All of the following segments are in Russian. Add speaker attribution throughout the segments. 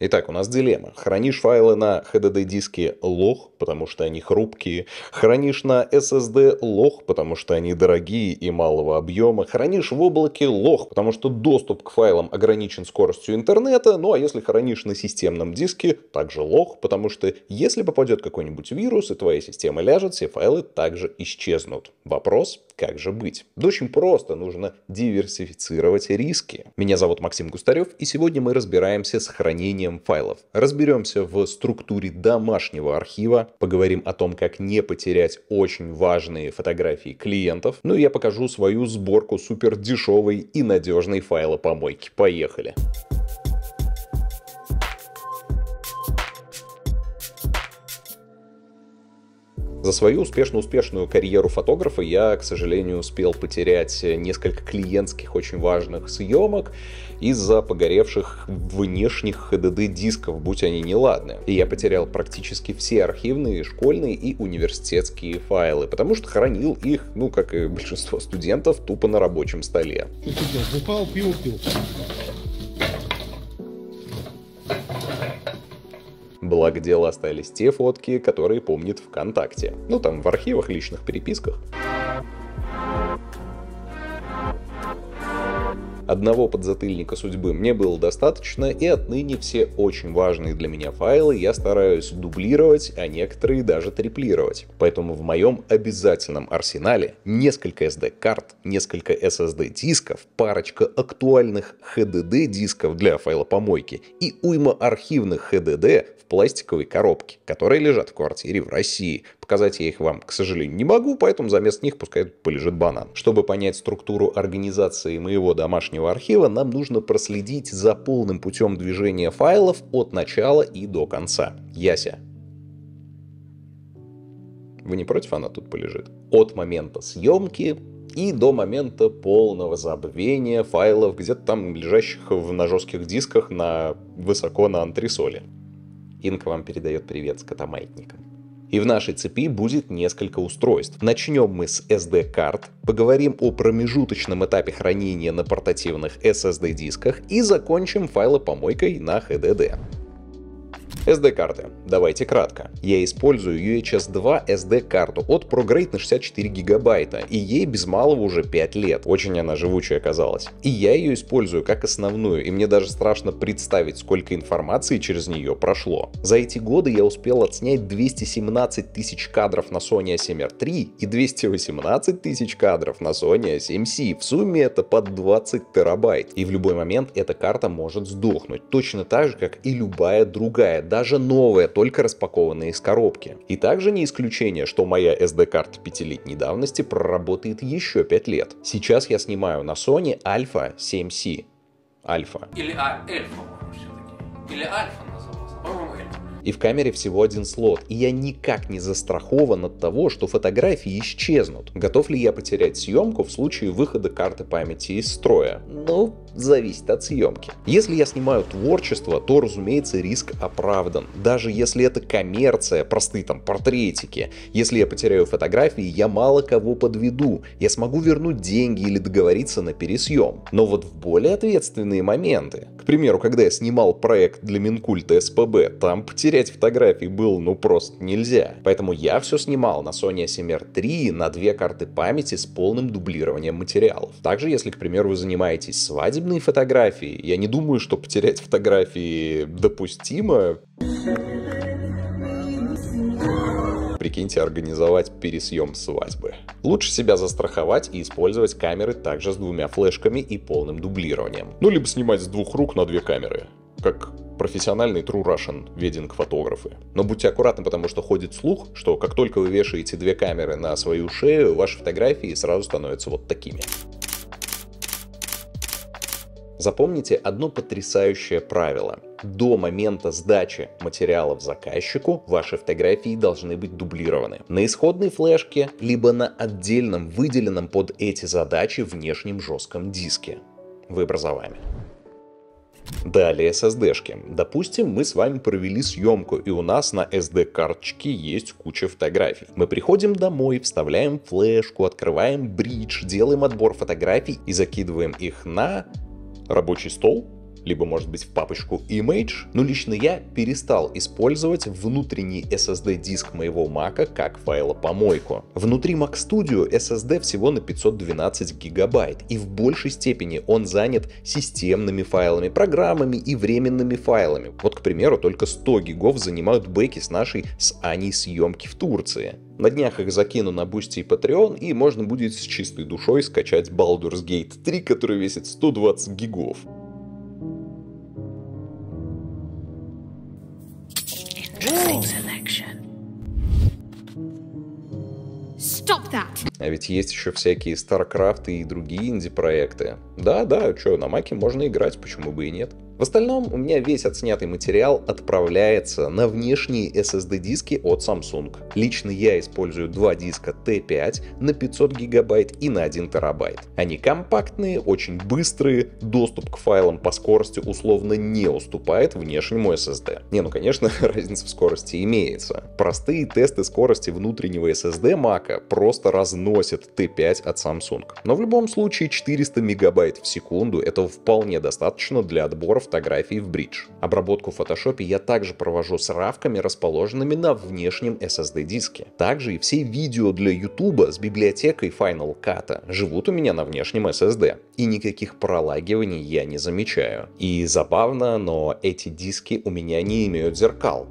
Speaker 1: Итак, у нас дилемма. Хранишь файлы на HDD-диске лох, потому что они хрупкие. Хранишь на SSD лох, потому что они дорогие и малого объема. Хранишь в облаке лох, потому что доступ к файлам ограничен скоростью интернета. Ну а если хранишь на системном диске, также лох, потому что если попадет какой-нибудь вирус и твоя система ляжет, все файлы также исчезнут. Вопрос, как же быть? Да очень просто, нужно диверсифицировать риски. Меня зовут Максим Густарев, и сегодня мы разбираемся с хранением файлов. Разберемся в структуре домашнего архива, поговорим о том, как не потерять очень важные фотографии клиентов, ну и я покажу свою сборку супер дешевой и надежной файлопомойки. Поехали! За свою успешно-успешную карьеру фотографа я, к сожалению, успел потерять несколько клиентских очень важных съемок из-за погоревших внешних HDD-дисков, будь они неладны. И я потерял практически все архивные, школьные и университетские файлы, потому что хранил их, ну, как и большинство студентов, тупо на рабочем столе. Ты что делал? Бухал, пил, пил. Благо дело остались те фотки, которые помнит ВКонтакте. Ну там в архивах, личных переписках. Одного подзатыльника судьбы мне было достаточно, и отныне все очень важные для меня файлы я стараюсь дублировать, а некоторые даже триплировать. Поэтому в моем обязательном арсенале несколько SD-карт, несколько SSD-дисков, парочка актуальных HDD-дисков для файлопомойки и уйма архивных HDD пластиковой коробке, которые лежат в квартире в России. Показать я их вам, к сожалению, не могу, поэтому за место них пускай полежит банан. Чтобы понять структуру организации моего домашнего архива, нам нужно проследить за полным путем движения файлов от начала и до конца. Яся, вы не против, она тут полежит? От момента съемки и до момента полного забвения файлов, где-то там лежащих в, на жестких дисках на высоко на антресоле. Инка вам передает привет с котомаятником. И в нашей цепи будет несколько устройств. Начнем мы с SD-карт, поговорим о промежуточном этапе хранения на портативных SSD-дисках и закончим файлопомойкой на HDD. SD-карты. Давайте кратко. Я использую UHS 2 SD-карту от ProGrade на 64 гигабайта, и ей без малого уже 5 лет. Очень она живучая оказалась. И я ее использую как основную, и мне даже страшно представить, сколько информации через нее прошло. За эти годы я успел отснять 217 тысяч кадров на Sony A7R III и 218 тысяч кадров на Sony A7C. В сумме это под 20 терабайт. И в любой момент эта карта может сдохнуть. Точно так же, как и любая другая, даже новая, только распакованная из коробки. И также не исключение, что моя SD-карта пятилетней давности проработает еще 5 лет. Сейчас я снимаю на Sony Alpha 7C. Альфа. Или а, Эльфа, все-таки. Или Альфа назывался. По-моему, Эльфа и в камере всего один слот, и я никак не застрахован от того, что фотографии исчезнут. Готов ли я потерять съемку в случае выхода карты памяти из строя? Ну, зависит от съемки. Если я снимаю творчество, то, разумеется, риск оправдан. Даже если это коммерция, простые там портретики. Если я потеряю фотографии, я мало кого подведу. Я смогу вернуть деньги или договориться на пересъем. Но вот в более ответственные моменты, к примеру, когда я снимал проект для Минкульта СПБ, там потерять фотографии было ну просто нельзя. Поэтому я все снимал на Sony A7R III на две карты памяти с полным дублированием материалов. Также, если, к примеру, вы занимаетесь свадебной фотографией, я не думаю, что потерять фотографии допустимо. Прикиньте, организовать пересъем свадьбы. Лучше себя застраховать и использовать камеры также с двумя флешками и полным дублированием. Ну, либо снимать с двух рук на две камеры. Как профессиональный true Russian вединг фотографы. Но будьте аккуратны, потому что ходит слух, что как только вы вешаете две камеры на свою шею, ваши фотографии сразу становятся вот такими. Запомните одно потрясающее правило. До момента сдачи материалов заказчику ваши фотографии должны быть дублированы. На исходной флешке, либо на отдельном выделенном под эти задачи внешнем жестком диске. Выбор за вами. Далее SSD-шки. Допустим, мы с вами провели съемку, и у нас на SD-карточке есть куча фотографий. Мы приходим домой, вставляем флешку, открываем бридж, делаем отбор фотографий и закидываем их на рабочий стол, либо, может быть, в папочку Image, но лично я перестал использовать внутренний SSD-диск моего Mac как файлопомойку. Внутри Mac Studio SSD всего на 512 гигабайт, и в большей степени он занят системными файлами, программами и временными файлами. Вот, к примеру, только 100 гигов занимают бэки с нашей с Аней съемки в Турции. На днях их закину на Boosty и Patreon, и можно будет с чистой душой скачать Baldur's Gate 3, который весит 120 гигов. Stop that! А ведь есть еще всякие StarCraft и другие инди-проекты. Да-да, что, на маке можно играть, почему бы и нет. В остальном у меня весь отснятый материал отправляется на внешние SSD-диски от Samsung. Лично я использую два диска T5 на 500 гигабайт и на 1 терабайт. Они компактные, очень быстрые, доступ к файлам по скорости условно не уступает внешнему SSD. Не, ну конечно, разница в скорости имеется. Простые тесты скорости внутреннего SSD Mac просто разносят T5 от Samsung. Но в любом случае 400 мегабайт в секунду этого вполне достаточно для отбора фотографий в Bridge. Обработку в Photoshop я также провожу с равками, расположенными на внешнем SSD-диске. Также и все видео для YouTube с библиотекой Final Cut живут у меня на внешнем SSD. И никаких пролагиваний я не замечаю. И забавно, но эти диски у меня не имеют зеркал.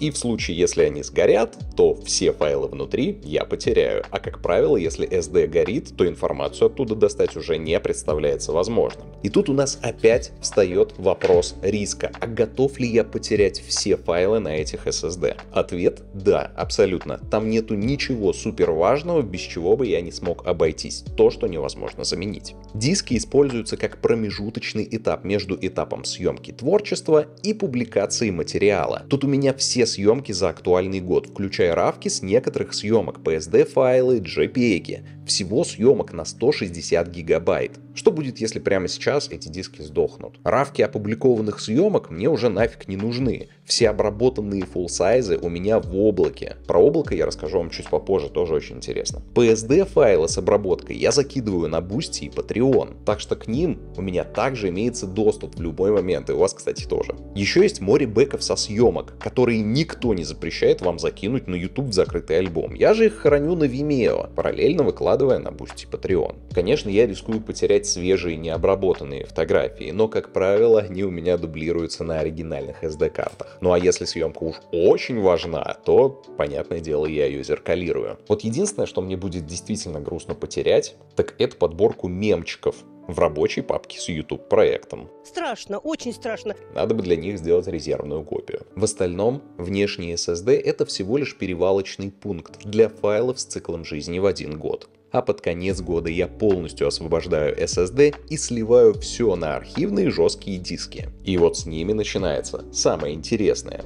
Speaker 1: И в случае, если они сгорят, то все файлы внутри я потеряю. А как правило, если SD горит, то информацию оттуда достать уже не представляется возможным. И тут у нас опять встает вопрос риска. А готов ли я потерять все файлы на этих SSD? Ответ – да, абсолютно. Там нету ничего супер важного, без чего бы я не смог обойтись. То, что невозможно заменить. Диски используются как промежуточный этап между этапом съемки творчества и публикации материала. Тут у меня все съемки за актуальный год, включая равки с некоторых съемок, PSD-файлы, JPEG. Всего съемок на 160 гигабайт. Что будет, если прямо сейчас эти диски сдохнут? Равки опубликованных съемок мне уже нафиг не нужны. Все обработанные фулл-сайзы у меня в облаке. Про облако я расскажу вам чуть попозже, тоже очень интересно. PSD-файлы с обработкой я закидываю на Boosty и Patreon, так что к ним у меня также имеется доступ в любой момент, и у вас, кстати, тоже. Еще есть море бэков со съемок, которые никто не запрещает вам закинуть на YouTube в закрытый альбом. Я же их храню на Vimeo, параллельно выкладывая на Boosty и Patreon. Конечно, я рискую потерять свежие необработанные фотографии, но, как правило, они у меня дублируются на оригинальных SD-картах. Ну а если съемка уж очень важна, то, понятное дело, я ее зеркалирую. Вот единственное, что мне будет действительно грустно потерять, так это подборку мемчиков в рабочей папке с YouTube проектом.
Speaker 2: Страшно, очень страшно.
Speaker 1: Надо бы для них сделать резервную копию. В остальном, внешний SSD это всего лишь перевалочный пункт для файлов с циклом жизни в один год. А под конец года я полностью освобождаю SSD и сливаю все на архивные жесткие диски. И вот с ними начинается самое интересное.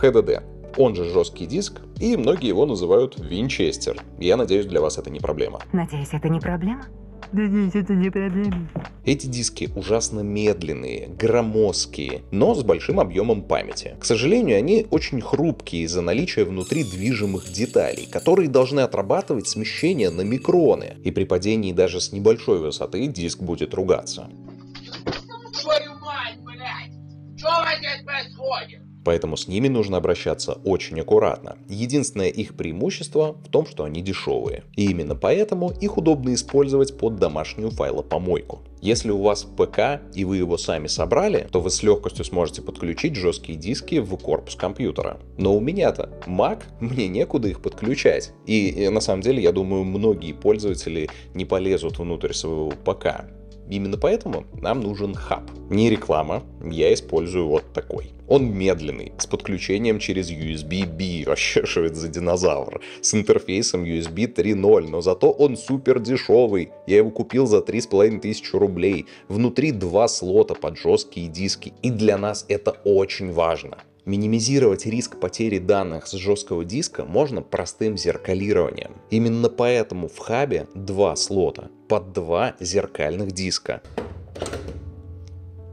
Speaker 1: HDD он же жесткий диск, и многие его называют Винчестер. Я надеюсь, для вас это не проблема.
Speaker 3: Надеюсь, это не проблема? Это не проблема.
Speaker 1: Эти диски ужасно медленные, громоздкие, но с большим объемом памяти. К сожалению, они очень хрупкие из-за наличия внутри движимых деталей, которые должны отрабатывать смещение на микроны, и при падении даже с небольшой высоты диск будет ругаться. Поэтому с ними нужно обращаться очень аккуратно. Единственное их преимущество в том, что они дешевые. И именно поэтому их удобно использовать под домашнюю файлопомойку. Если у вас ПК и вы его сами собрали, то вы с легкостью сможете подключить жесткие диски в корпус компьютера. Но у меня-то Mac, мне некуда их подключать. И на самом деле, я думаю, многие пользователи не полезут внутрь своего ПК. Именно поэтому нам нужен хаб. Не реклама, я использую вот такой. Он медленный, с подключением через USB-B, вообще что это за динозавр, с интерфейсом USB 3.0, но зато он супер дешевый. Я его купил за 3,5 тысячи рублей. Внутри два слота под жесткие диски, и для нас это очень важно. Минимизировать риск потери данных с жесткого диска можно простым зеркалированием. Именно поэтому в хабе два слота под два зеркальных диска.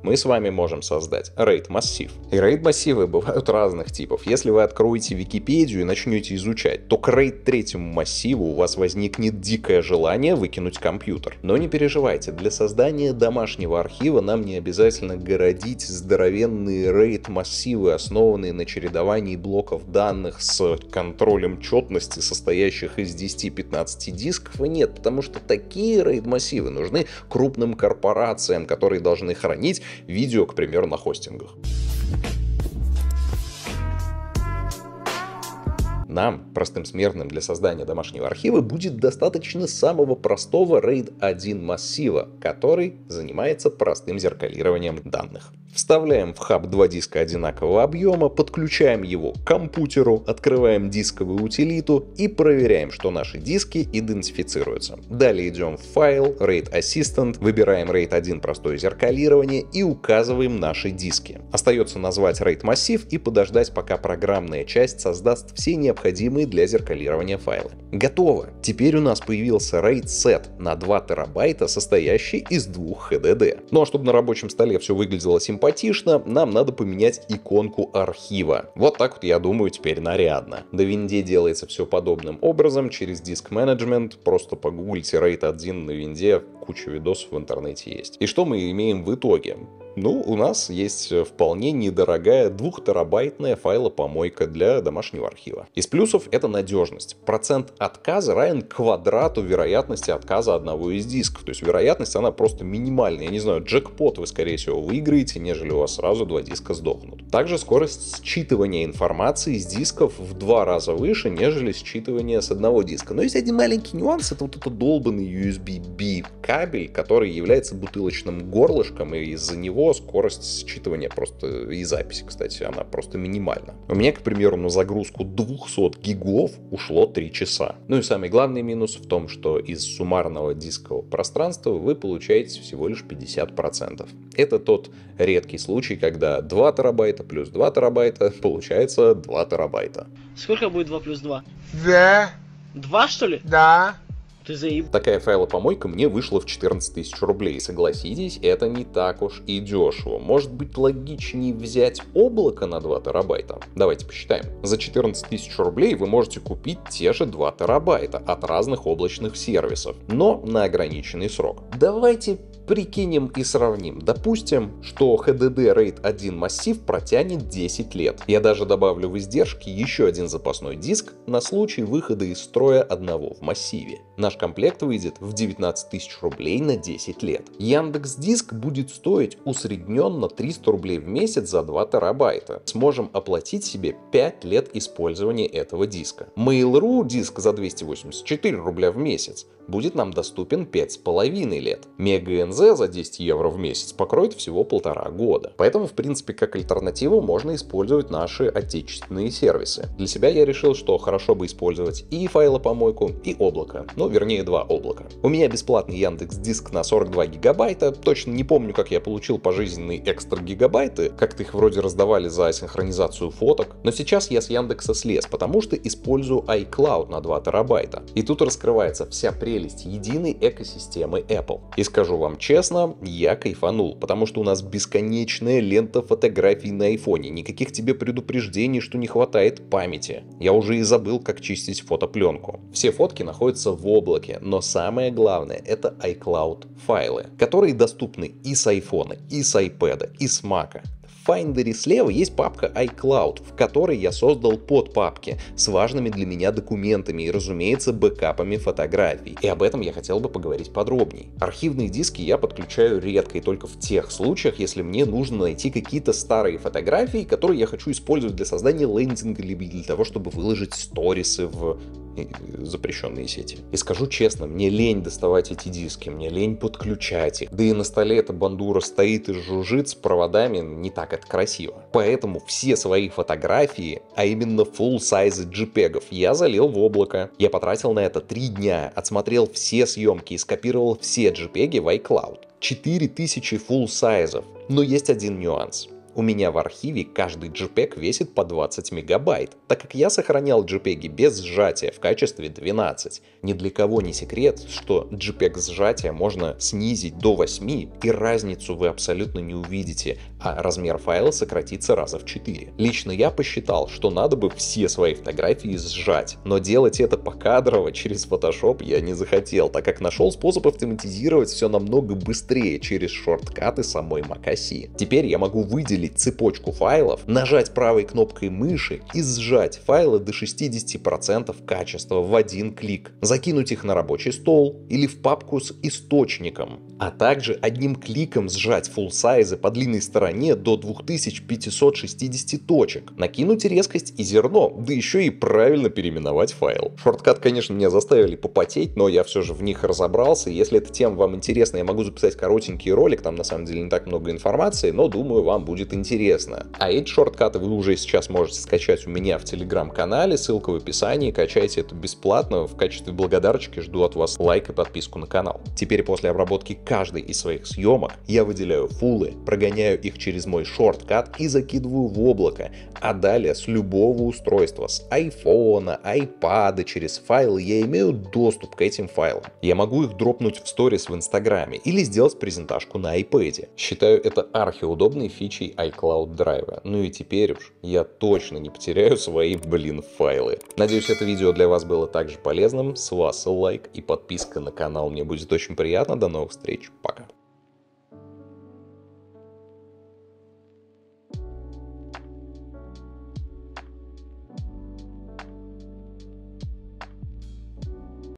Speaker 1: Мы с вами можем создать RAID массив. И RAID массивы бывают разных типов. Если вы откроете Википедию и начнете изучать, то к RAID третьему массиву у вас возникнет дикое желание выкинуть компьютер. Но не переживайте, для создания домашнего архива нам не обязательно городить здоровенные RAID массивы, основанные на чередовании блоков данных с контролем четности, состоящих из 10-15 дисков. И нет, потому что такие RAID массивы нужны крупным корпорациям, которые должны хранить видео, к примеру, на хостингах. Нам, простым смертным для создания домашнего архива, будет достаточно самого простого RAID 1 массива, который занимается простым зеркалированием данных. Вставляем в хаб два диска одинакового объема, подключаем его к компьютеру, открываем дисковую утилиту и проверяем, что наши диски идентифицируются. Далее идем в файл, RAID Assistant, выбираем RAID 1 простое зеркалирование и указываем наши диски. Остается назвать RAID массив и подождать, пока программная часть создаст все необходимые для зеркалирования файлы. Готово! Теперь у нас появился RAID set на 2 терабайта, состоящий из двух HDD. Ну а чтобы на рабочем столе все выглядело симпатично, симпатично, нам надо поменять иконку архива. Вот так вот, я думаю, теперь нарядно. На винде делается все подобным образом, через диск менеджмент, просто погуглите RAID 1 на винде, куча видосов в интернете есть. И что мы имеем в итоге? Ну, у нас есть э, вполне недорогая двухтерабайтная файлопомойка для домашнего архива. Из плюсов это надежность. Процент отказа равен квадрату вероятности отказа одного из дисков. То есть вероятность она просто минимальная. Я не знаю, джекпот вы скорее всего выиграете, нежели у вас сразу два диска сдохнут. Также скорость считывания информации с дисков в два раза выше, нежели считывание с одного диска. Но есть один маленький нюанс, это вот этот долбанный USB-B кабель, который является бутылочным горлышком, и из-за него скорость считывания просто и записи, кстати, она просто минимальна. У меня, к примеру, на загрузку 200 гигов ушло 3 часа. Ну и самый главный минус в том, что из суммарного дискового пространства вы получаете всего лишь 50%. Это тот редкий случай, когда 2 терабайта плюс 2 терабайта получается 2 терабайта.
Speaker 2: Сколько будет 2 плюс 2?
Speaker 4: Да,
Speaker 2: 2 что ли?
Speaker 4: да.
Speaker 2: Ты заеб...
Speaker 1: Такая файлопомойка мне вышла в 14 тысяч рублей. Согласитесь, это не так уж и дешево. Может быть логичнее взять облако на 2 терабайта? Давайте посчитаем. За 14 тысяч рублей вы можете купить те же 2 терабайта от разных облачных сервисов, но на ограниченный срок. Давайте прикинем и сравним. Допустим, что HDD RAID 1 массив протянет 10 лет. Я даже добавлю в издержки еще один запасной диск на случай выхода из строя одного в массиве. Наш комплект выйдет в 19 тысяч рублей на 10 лет. Яндекс Диск будет стоить усредненно 300 рублей в месяц за 2 терабайта. Сможем оплатить себе 5 лет использования этого диска. Mail.ru диск за 284 рубля в месяц будет нам доступен 5,5 лет. Мега НЗ за 10 евро в месяц покроет всего полтора года. Поэтому, в принципе, как альтернативу можно использовать наши отечественные сервисы. Для себя я решил, что хорошо бы использовать и файлопомойку, и облако. Ну, вернее, два облака. У меня бесплатный Яндекс Диск на 42 гигабайта. Точно не помню, как я получил пожизненные экстра гигабайты. Как-то их вроде раздавали за синхронизацию фоток. Но сейчас я с Яндекса слез, потому что использую iCloud на 2 терабайта. И тут раскрывается вся прелесть единой экосистемы Apple. И скажу вам честно, я кайфанул, потому что у нас бесконечная лента фотографий на айфоне. Никаких тебе предупреждений, что не хватает памяти. Я уже и забыл, как чистить фотопленку. Все фотки находятся в облаке, но самое главное это iCloud файлы, которые доступны и с iPhone, и с iPad, и с Mac. Finder слева есть папка iCloud, в которой я создал подпапки с важными для меня документами и, разумеется, бэкапами фотографий. И об этом я хотел бы поговорить подробнее. Архивные диски я подключаю редко и только в тех случаях, если мне нужно найти какие-то старые фотографии, которые я хочу использовать для создания лендинга либо для того, чтобы выложить сторисы в запрещенные сети. И скажу честно, мне лень доставать эти диски, мне лень подключать их. Да и на столе эта бандура стоит и жужжит с проводами, не так это красиво. Поэтому все свои фотографии, а именно full size JPEG, я залил в облако. Я потратил на это три дня, отсмотрел все съемки и скопировал все JPEG в iCloud. 4000 full сайзов. Но есть один нюанс. У меня в архиве каждый JPEG весит по 20 мегабайт, так как я сохранял JPEG без сжатия в качестве 12. Ни для кого не секрет, что JPEG сжатия можно снизить до 8, и разницу вы абсолютно не увидите, а размер файла сократится раза в 4. Лично я посчитал, что надо бы все свои фотографии сжать, но делать это покадрово через Photoshop я не захотел, так как нашел способ автоматизировать все намного быстрее через шорткаты самой macOS. Теперь я могу выделить цепочку файлов, нажать правой кнопкой мыши и сжать файлы до 60% качества в один клик, закинуть их на рабочий стол или в папку с источником, а также одним кликом сжать full сайзы по длинной стороне до 2560 точек, накинуть резкость и зерно, да еще и правильно переименовать файл. Шорткат, конечно, меня заставили попотеть, но я все же в них разобрался. Если эта тема вам интересна, я могу записать коротенький ролик, там на самом деле не так много информации, но думаю, вам будет интересно. А эти шорткаты вы уже сейчас можете скачать у меня в телеграм-канале, ссылка в описании, качайте это бесплатно. В качестве благодарочки жду от вас лайк и подписку на канал. Теперь после обработки каждой из своих съемок я выделяю фулы, прогоняю их через мой шорткат и закидываю в облако, а далее с любого устройства, с айфона, айпада, через файлы я имею доступ к этим файлам. Я могу их дропнуть в сторис в инстаграме или сделать презентажку на iPad. Считаю это архиудобной фичей iCloud Drive. Ну и теперь уж я точно не потеряю свои, блин, файлы. Надеюсь, это видео для вас было также полезным. С вас лайк и подписка на канал. Мне будет очень приятно. До новых встреч. Пока.